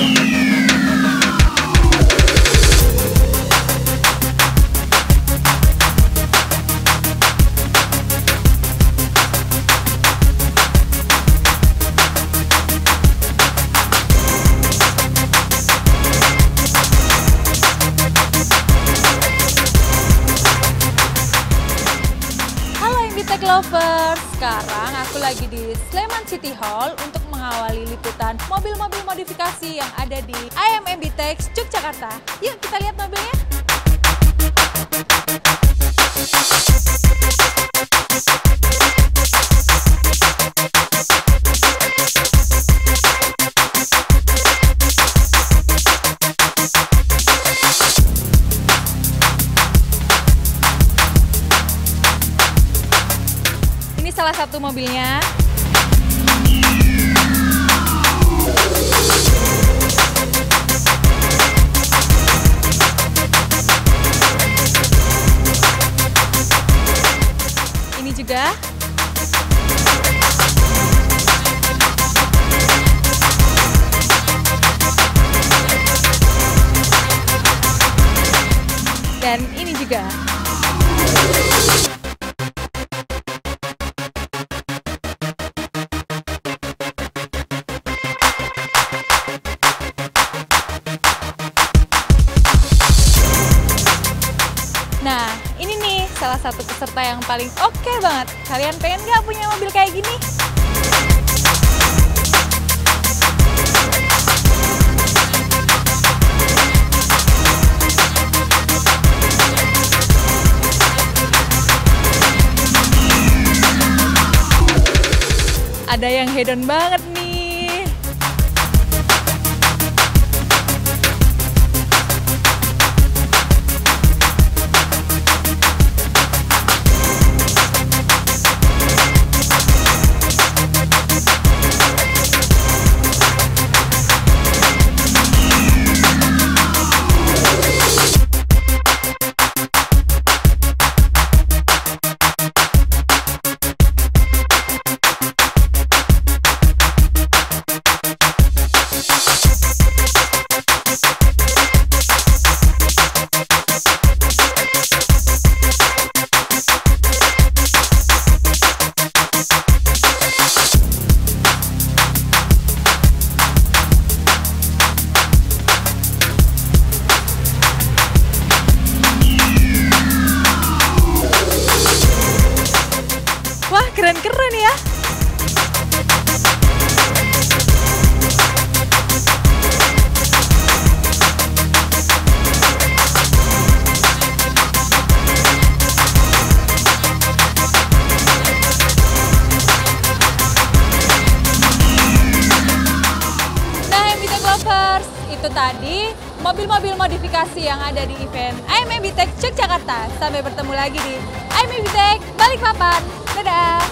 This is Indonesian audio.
Thank you. Tech Lover. Sekarang aku lagi di Sleman City Hall untuk mengawali liputan mobil-mobil modifikasi yang ada di IMM Tech Yogyakarta. Yuk kita lihat mobilnya. Salah satu mobilnya. Ini juga. Dan ini juga. Nah, ini nih salah satu peserta yang paling oke banget. Kalian pengen nggak punya mobil kayak gini? Ada yang hedon banget nih. Keren-keren ya. Nah, itu tadi mobil-mobil modifikasi yang ada di event IMM Tech Yogyakarta. Sampai bertemu lagi di IMM Tech Balikpapan. Dadah!